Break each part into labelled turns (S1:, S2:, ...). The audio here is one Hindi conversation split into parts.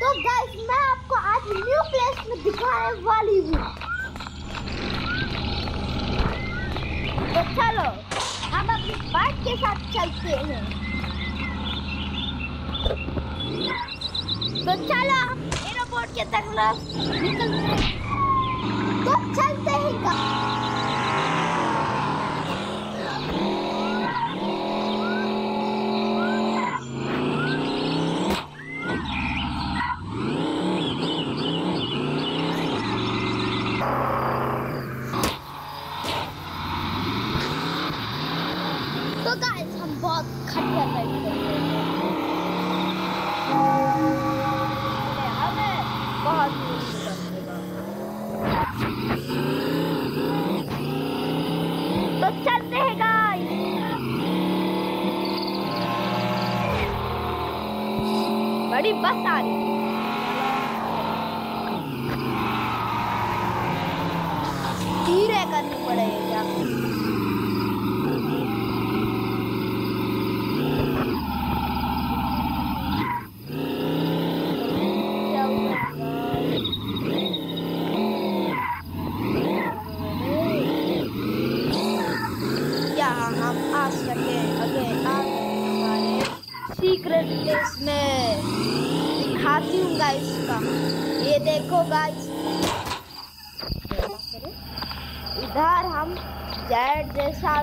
S1: तो गाइस मैं आपको आज न्यू प्लेस में दिखाने वाली हूँ। तो चलो, हम अपनी बाइक के साथ चलते हैं। तो चलो एयरपोर्ट के तरफ़ निकलते हैं। तो चलते हैं गाइस तो गाइस हम बहुत टाइप राइड कर रहे हैं हमें बहुत तो चलते हैं गाइस बड़ी बस आ रही है। हम आ सके अगे हमारे सीक्रेट प्लेस में। दिखाती हूँ गाइस का। ये देखो गाइस इधर हम जैड जैसा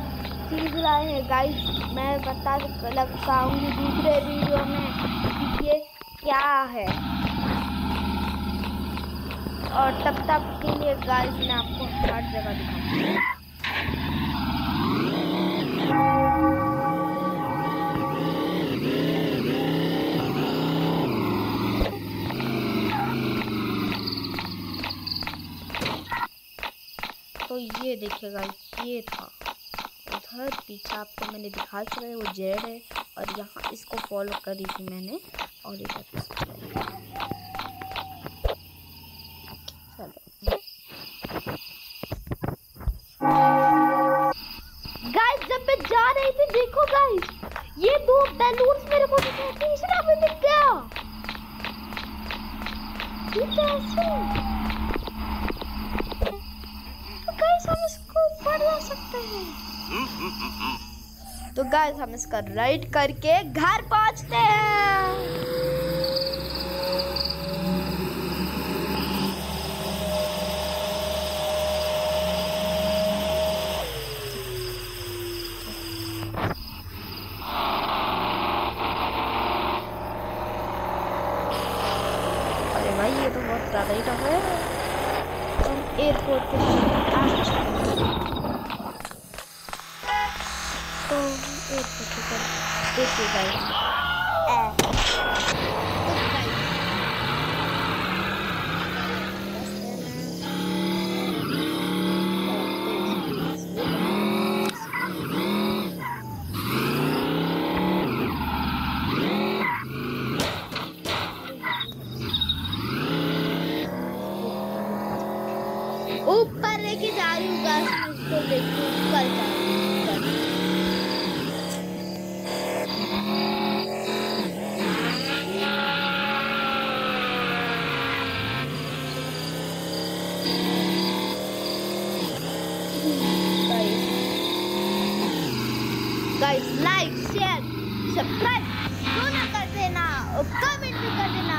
S1: चीज़ रहे हैं गाइस मैं बता लगाऊँगी दूसरे वीडियो में ये क्या है। और तब तक के लिए गाइस मैं आपको हर जगह दिखाऊँगी। ये देखिएगा ये था। उधर पीछे आपको मैंने दिखा चुका है, वो जेड है, और यहाँ इसको फॉलो करी थी मैंने, और इधर गाइस जब मैं जा रही थी, देखो गाइस ये दो बैलून्स मेरे को दिख गया। ये कैसे तो गाइस हम इसको ऊपर ला सकते तो गाइस हम इसका राइड करके घर पहुँचते हैं। तो ही टफ एयरपोर्ट ऊपर लेके जा रही हूँ मैं उसको देखती हूँ ऊपर Guys. Guys, like, share, subscribe. Do कर देना और कमेंट भी कर देना